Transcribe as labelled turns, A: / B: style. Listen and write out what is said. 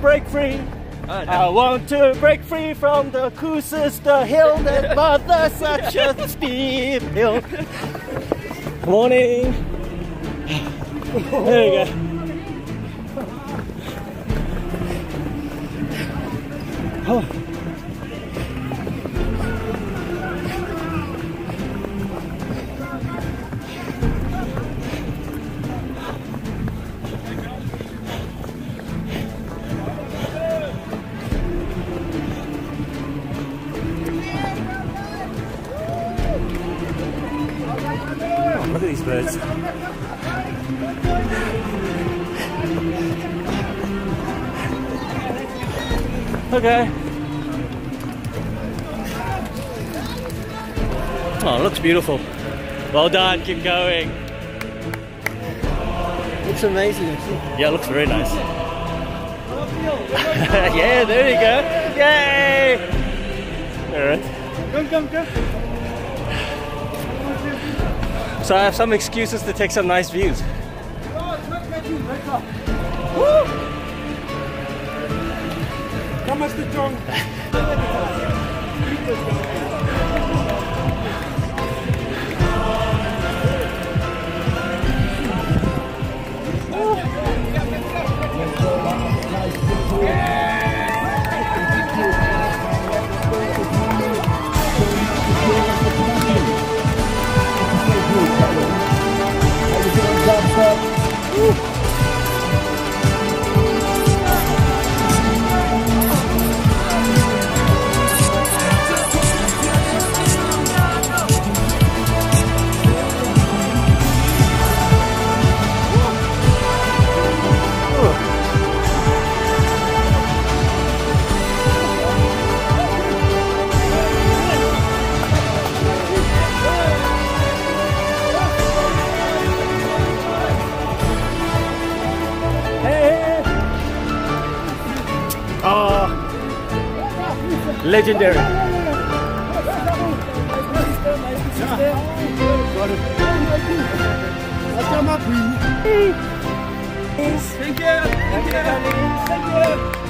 A: break free.
B: Oh, no.
A: I want to break free from the Koesister hill that mother such a steep hill. Morning. There you go. Oh. look at these birds. Okay. Oh, it looks beautiful. Well done, keep going.
C: Looks amazing.
A: Yeah, it looks very nice. yeah, there you go. Yay! Alright.
C: Come, come, come.
A: So I have some excuses to take some nice views.
C: Come, Mr. John.
A: Hey! Legendary.
C: Thank you. Thank you. Thank you.